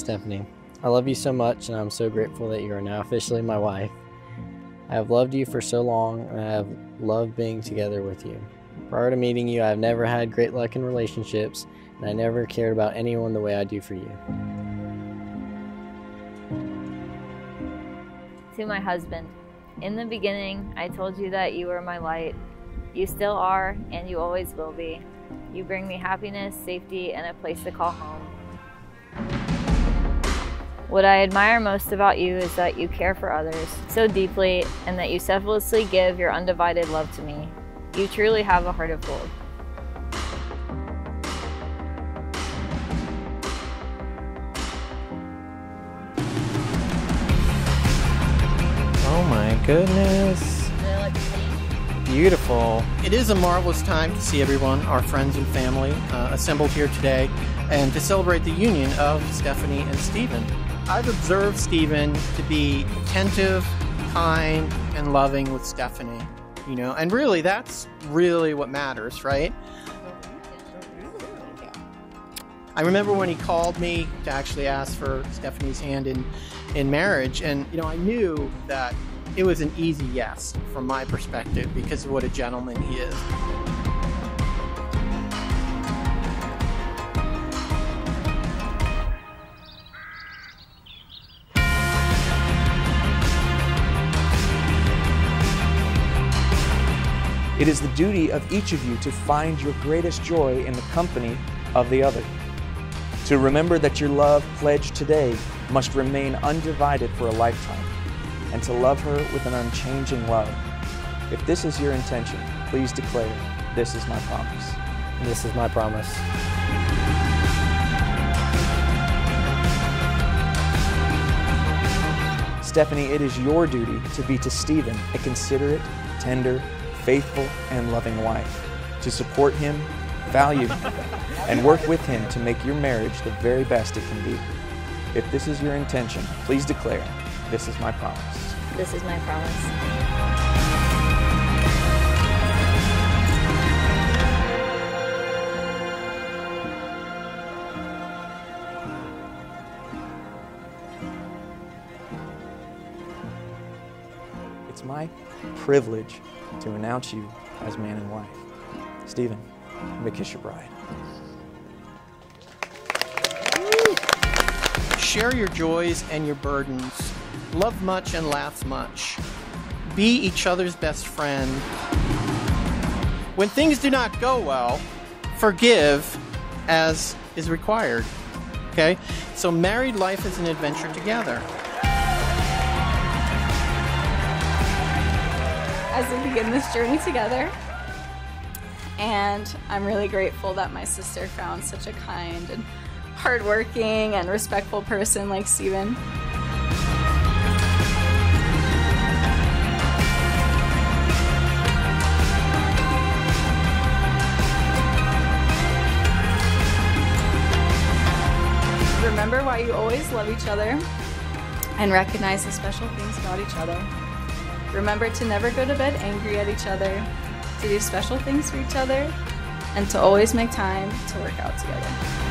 Stephanie. I love you so much, and I'm so grateful that you are now officially my wife. I have loved you for so long, and I have loved being together with you. Prior to meeting you, I've never had great luck in relationships, and I never cared about anyone the way I do for you. To my husband, in the beginning, I told you that you were my light. You still are, and you always will be. You bring me happiness, safety, and a place to call home. What I admire most about you is that you care for others so deeply and that you selflessly give your undivided love to me. You truly have a heart of gold. Oh my goodness. Beautiful. It is a marvelous time to see everyone, our friends and family, uh, assembled here today and to celebrate the union of Stephanie and Steven. I've observed Steven to be attentive, kind, and loving with Stephanie, you know, and really that's really what matters, right? I remember when he called me to actually ask for Stephanie's hand in, in marriage, and you know, I knew that it was an easy yes from my perspective because of what a gentleman he is. It is the duty of each of you to find your greatest joy in the company of the other. To remember that your love pledged today must remain undivided for a lifetime, and to love her with an unchanging love. If this is your intention, please declare, This is my promise. This is my promise. Stephanie, it is your duty to be to Steven a considerate, tender, faithful, and loving wife, to support him, value him, and work with him to make your marriage the very best it can be. If this is your intention, please declare, This is my promise. This is my promise. It's my privilege to announce you as man and wife. Steven, let me kiss your bride. Share your joys and your burdens. Love much and laugh much. Be each other's best friend. When things do not go well, forgive as is required. Okay? So, married life is an adventure together. As we begin this journey together. And I'm really grateful that my sister found such a kind and hardworking and respectful person like Steven. Remember why you always love each other and recognize the special things about each other. Remember to never go to bed angry at each other, to do special things for each other, and to always make time to work out together.